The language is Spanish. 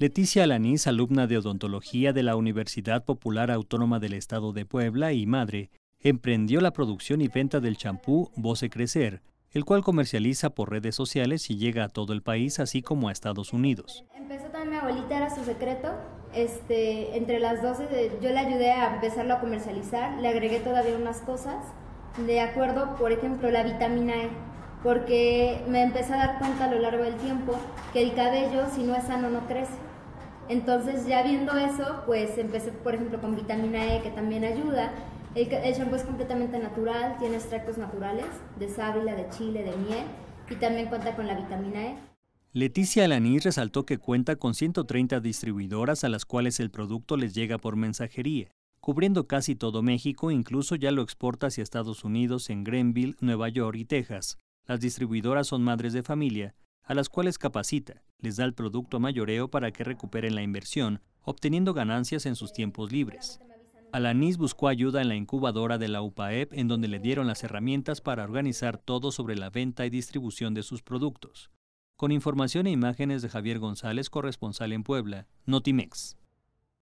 Leticia Alanís, alumna de odontología de la Universidad Popular Autónoma del Estado de Puebla y madre, emprendió la producción y venta del champú Voce Crecer, el cual comercializa por redes sociales y llega a todo el país, así como a Estados Unidos. Empezó también mi abuelita, era su secreto. Este, entre las 12 yo le ayudé a empezarlo a comercializar, le agregué todavía unas cosas. De acuerdo, por ejemplo, la vitamina E, porque me empecé a dar cuenta a lo largo del tiempo que el cabello, si no es sano, no crece. Entonces ya viendo eso, pues empecé por ejemplo con vitamina E que también ayuda. El, shampoo es completamente natural, tiene extractos naturales de sábila, de chile, de miel y también cuenta con la vitamina E. Leticia Alanís resaltó que cuenta con 130 distribuidoras a las cuales el producto les llega por mensajería, cubriendo casi todo México, incluso ya lo exporta hacia Estados Unidos en Greenville, Nueva York y Texas. Las distribuidoras son madres de familia a las cuales capacita, les da el producto a mayoreo para que recuperen la inversión, obteniendo ganancias en sus tiempos libres. Alanis buscó ayuda en la incubadora de la UPAEP en donde le dieron las herramientas para organizar todo sobre la venta y distribución de sus productos. Con información e imágenes de Javier González, corresponsal en Puebla, Notimex.